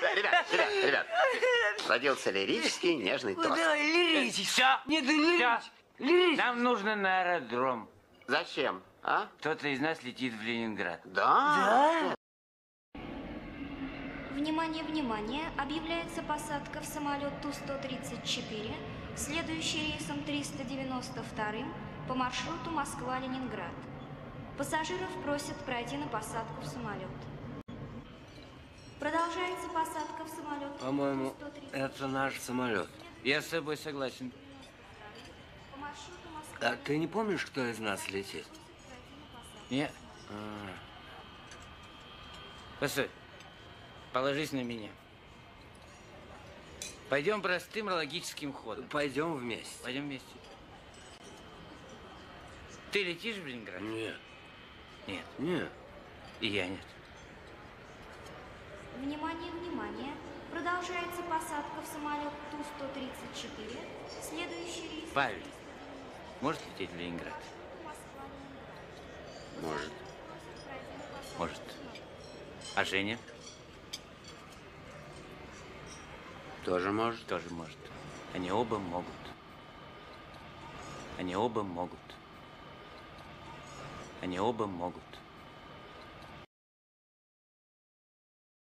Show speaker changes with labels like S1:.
S1: Ребят, ребят, ребят. Родился лирический нежный тост.
S2: Давай, лирический.
S3: Все.
S2: Нет, да лирический. Лирический.
S3: Нам нужно на аэродром.
S1: Зачем, а?
S3: Кто-то из нас летит в Ленинград.
S1: Да?
S2: Да?
S4: Внимание, внимание! Объявляется посадка в самолет Ту-134, следующий рейсом 392 по маршруту Москва-Ленинград. Пассажиров просят пройти на посадку в самолет. Продолжается посадка в самолет
S2: По-моему,
S4: Ту-134.
S2: это наш самолет.
S3: Я с тобой согласен.
S4: По маршруту
S2: А ты не помнишь, кто из нас летит?
S3: Нет. Постой. Положись на меня. Пойдем простым логическим ходом.
S2: Пойдем вместе.
S3: Пойдем вместе. Ты летишь в Ленинград?
S2: Нет.
S3: Нет.
S2: Нет.
S3: И я нет.
S4: Внимание, внимание! Продолжается посадка в самолет Ту-134, следующий рейс...
S3: Павел, может лететь в Ленинград?
S1: Может.
S3: Может. А Женя?
S1: Тоже может.
S3: Тоже может. Они оба могут. Они оба могут. Они оба могут.